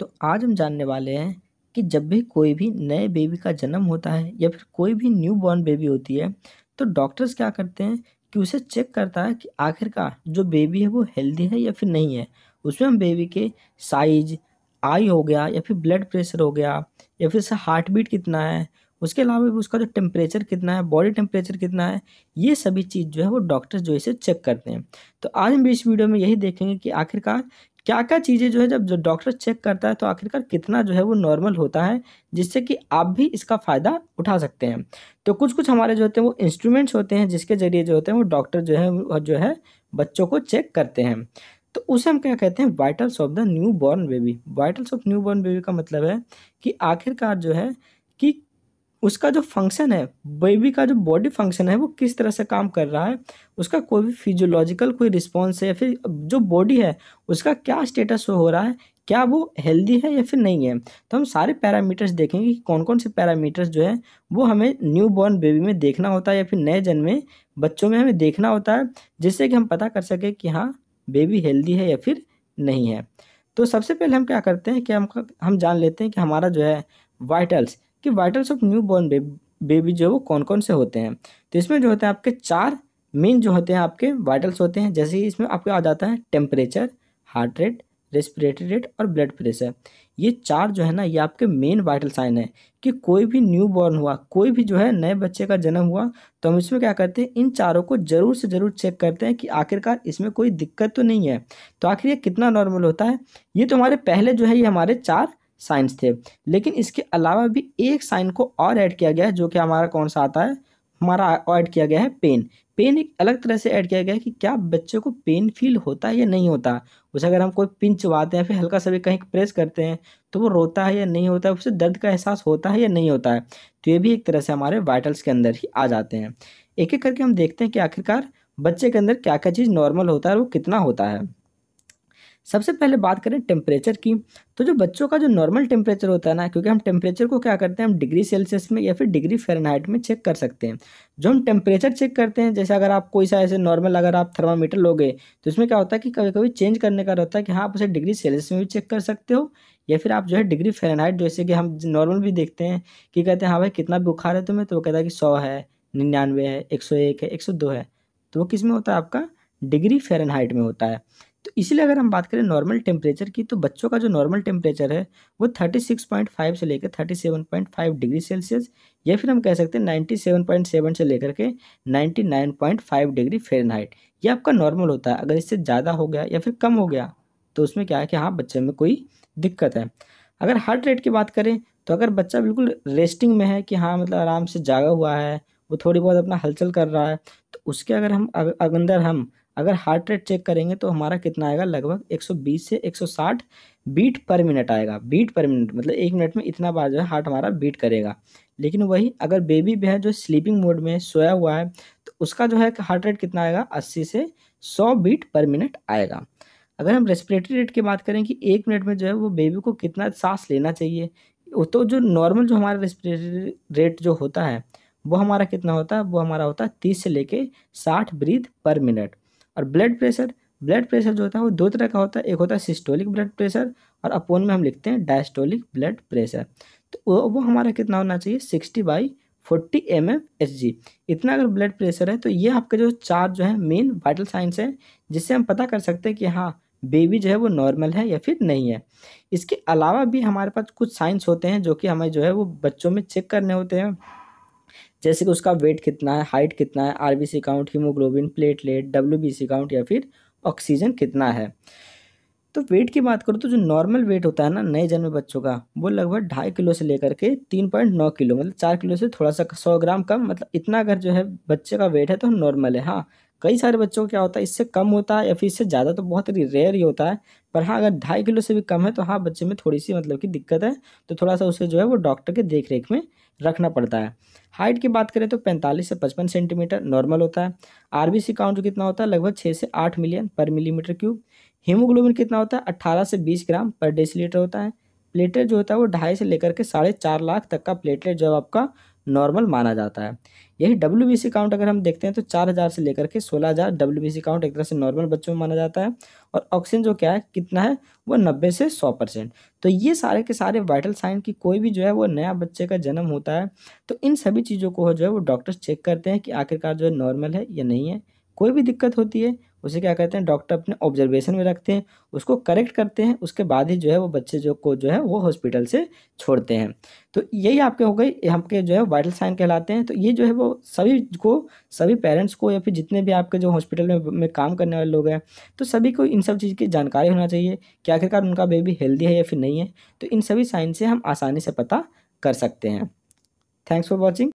तो आज हम जानने वाले हैं कि जब भी कोई भी नए बेबी का जन्म होता है या फिर कोई भी न्यू बॉर्न बेबी होती है तो डॉक्टर्स क्या करते हैं कि उसे चेक करता है कि आखिरकार जो बेबी है वो हेल्दी है या फिर नहीं है। उसमें हम बेबी के साइज़ आई हो गया या फिर ब्लड प्रेशर हो गया या फिर उसका हार्ट बीट कितना है उसके अलावा भी उसका जो टेम्परेचर कितना है बॉडी टेम्परेचर कितना है, ये सभी चीज़ जो है वो डॉक्टर जो इसे चेक करते हैं। तो आज हम इस वीडियो में यही देखेंगे कि आखिरकार क्या क्या चीज़ें जो है जब जो डॉक्टर चेक करता है तो आखिरकार कितना जो है वो नॉर्मल होता है, जिससे कि आप भी इसका फ़ायदा उठा सकते हैं। तो कुछ कुछ हमारे जो होते हैं वो इंस्ट्रूमेंट्स होते हैं, जिसके ज़रिए जो होते हैं वो डॉक्टर जो है जो है बच्चों को चेक करते हैं। तो उसे हम क्या कहते हैं? Vitals of the new born baby vitals of new born baby का मतलब है कि आखिरकार जो है कि उसका जो फ़ंक्शन है बेबी का जो बॉडी फ़ंक्शन है, वो किस तरह से काम कर रहा है, उसका कोई भी फिजियोलॉजिकल कोई रिस्पॉन्स है या फिर जो बॉडी है, उसका क्या स्टेटस हो रहा है, क्या वो हेल्दी है या फिर नहीं है। तो हम सारे पैरामीटर्स देखेंगे कि कौन कौन से पैरामीटर्स जो है, वो हमें न्यू बॉर्न बेबी में देखना होता है या फिर नए जन्मे बच्चों में हमें देखना होता है, जिससे कि हम पता कर सकें कि हाँ बेबी हेल्दी है या फिर नहीं है। तो सबसे पहले हम क्या करते हैं कि हम हम जान लेते हैं कि हमारा जो है वाइटल्स कि vitals of new born baby जो है वो कौन कौन से होते हैं? तो इसमें जो होते हैं आपके चार मेन जो होते हैं आपके वाइटल्स होते हैं, जैसे ही इसमें आपके आ जाता है temperature heart rate respiratory rate और ब्लड प्रेशर ये चार जो है ना, ये आपके मेन वाइटल साइन है कि कोई भी न्यू बॉर्न हुआ, कोई भी जो है नए बच्चे का जन्म हुआ तो हम इसमें क्या करते हैं, इन चारों को ज़रूर से ज़रूर चेक करते हैं कि आखिरकार इसमें कोई दिक्कत तो नहीं है। तो आखिर ये कितना नॉर्मल होता है? ये तो हमारे पहले जो है, ये हमारे चार साइंस थे। लेकिन इसके अलावा भी एक साइन को और ऐड किया गया है, जो कि हमारा कौन सा आता है? हमारा ऐड किया गया है पेन। पेन एक अलग तरह से ऐड किया गया है कि क्या बच्चे को पेन फील होता है या नहीं होता। उसे अगर हम कोई पिन चबाते हैं, फिर हल्का सा भी कहीं प्रेस करते हैं तो वो रोता है या नहीं होता है? उसे दर्द का एहसास होता है या नहीं होता है? तो ये भी एक तरह से हमारे वाइटल्स के अंदर ही आ जाते हैं। एक एक करके हम देखते हैं कि आखिरकार बच्चे के अंदर क्या क्या चीज़ नॉर्मल होता है वो कितना होता है। सबसे पहले बात करें टेम्परेचर की तो जो बच्चों का जो नॉर्मल टेम्परेचर होता है ना, क्योंकि हम टेम्परेचर को क्या करते हैं, हम डिग्री सेल्सियस में या फिर डिग्री फ़ारेनहाइट में चेक कर सकते हैं। जो हम टेम्परेचर चेक करते हैं, जैसे अगर आप कोई सा ऐसे नॉर्मल अगर आप थर्मामीटर लोगे तो इसमें क्या होता है कि कभी कभी चेंज करने का रहता है कि हाँ आप उसे डिग्री सेल्सियस में भी चेक कर सकते हो, या फिर आप जो है डिग्री फ़ारेनहाइट जैसे कि हम नॉर्मल भी देखते हैं कि कहते हैं हाँ भाई, कितना बुखार है तुम्हें? तो वो कहता है कि सौ है, निन्यानवे है, एक सौ एक है, एक सौ दो है। तो वो किसमें होता है आपका? डिग्री फ़ारेनहाइट में होता है। तो इसीलिए अगर हम बात करें नॉर्मल टेम्परेचर की तो बच्चों का जो नॉर्मल टेम्परेचर है, वो 36.5 से लेकर 37.5 डिग्री सेल्सियस या फिर हम कह सकते हैं 97.7 से लेकर के 99.5 डिग्री फ़ारेनहाइट ये आपका नॉर्मल होता है। अगर इससे ज़्यादा हो गया या फिर कम हो गया तो उसमें क्या है कि हाँ बच्चे में कोई दिक्कत है। अगर हार्ट रेट की बात करें तो अगर बच्चा बिल्कुल रेस्टिंग में है कि हाँ मतलब आराम से जागा हुआ है, वो थोड़ी बहुत अपना हलचल कर रहा है तो उसके अगर हम अंदर हम अगर हार्ट रेट चेक करेंगे तो हमारा कितना आएगा? लगभग 120 से 160 बीट पर मिनट आएगा। बीट पर मिनट मतलब एक मिनट में इतना बार जो है हार्ट हमारा बीट करेगा। लेकिन वही अगर बेबी भी है जो स्लीपिंग मोड में सोया हुआ है तो उसका जो है हार्ट रेट कितना आएगा? अस्सी से सौ बीट पर मिनट आएगा। अगर हम रेस्पिरेटरी रेट की बात करें कि एक मिनट में जो है वो बेबी को कितना सांस लेना चाहिए, वो तो जो नॉर्मल जो हमारा रेस्पिरेटरी रेट जो होता है, वो हमारा कितना होता है? वो हमारा होता है तीस से लेके साठ ब्रीथ पर मिनट और ब्लड प्रेशर ब्लड प्रेशर जो होता है वो दो तरह का होता है। एक होता है सिस्टोलिक ब्लड प्रेशर और अपोन में हम लिखते हैं डायस्टोलिक ब्लड प्रेशर तो वो वो हमारा कितना होना चाहिए? Sixty by forty M M H G इतना अगर ब्लड प्रेशर है तो ये आपके जो चार जो है मेन वाइटल साइंस है, जिससे हम पता कर सकते हैं कि हाँ बेबी जो है वो नॉर्मल है या फिर नहीं है। इसके अलावा भी हमारे पास कुछ साइंस होते हैं जो कि हमें जो है वो बच्चों में चेक करने होते हैं। जैसे कि उसका वेट कितना है हाइट कितना है RBC count haemoglobin platelet WBC count या फिर ऑक्सीजन कितना है। तो वेट की बात करूँ तो जो नॉर्मल वेट होता है ना, नए जन्मे बच्चों का, वो लगभग ढाई किलो से लेकर के तीन पॉइंट नौ किलो मतलब चार किलो से थोड़ा सा सौ ग्राम कम मतलब इतना अगर जो है बच्चे का वेट है तो नॉर्मल है। हाँ कई सारे बच्चों को क्या होता है, इससे कम होता है या फिर इससे ज़्यादा तो बहुत ही रेयर ही होता है, पर हाँ अगर ढाई किलो से भी कम है तो हाँ बच्चे में थोड़ी सी मतलब की दिक्कत है तो थोड़ा सा उसे जो है वो डॉक्टर के देख में रखना पड़ता है। हाइट की बात करें तो पैंतालीस से पचपन सेंटीमीटर नॉर्मल होता है। आरबीसी काउंट कितना होता है? लगभग 6 से 8 मिलियन पर मिलीमीटर क्यूब। हीमोग्लोबिन कितना होता है? अट्ठारह से बीस ग्राम पर डेसीलीटर होता है। प्लेटलेट जो होता है वो ढाई से लेकर के साढ़े चार लाख तक का प्लेटलेट जब आपका नॉर्मल माना जाता है। यही डब्ल्यू बी सी काउंट अगर हम देखते हैं तो चार हज़ार से लेकर के सोलह हज़ार डब्ल्यू बी सी काउंट एक तरह से नॉर्मल बच्चों में माना जाता है। और ऑक्सीजन जो क्या है, कितना है, वो नब्बे से सौ परसेंट। तो ये सारे के सारे वाइटल साइन की कोई भी जो है वो नया बच्चे का जन्म होता है। तो इन सभी चीज़ों को जो है वो डॉक्टर्स चेक करते हैं कि आखिरकार जो है नॉर्मल है या नहीं है। कोई भी दिक्कत होती है उसे क्या कहते हैं डॉक्टर अपने ऑब्जर्वेशन में रखते हैं उसको करेक्ट करते हैं उसके बाद ही जो है वो बच्चे जो को जो है वो हॉस्पिटल से छोड़ते हैं। तो यही आपके हो गई आपके जो है वाइटल साइन कहलाते हैं। तो ये जो है वो सभी को सभी पेरेंट्स को या फिर जितने भी आपके जो हॉस्पिटल में, में काम करने वाले लोग हैं तो सभी को इन सब चीज़ की जानकारी होना चाहिए कि आखिरकार उनका बेबी हेल्दी है या फिर नहीं है। तो इन सभी साइन से हम आसानी से पता कर सकते हैं। Thanks for watching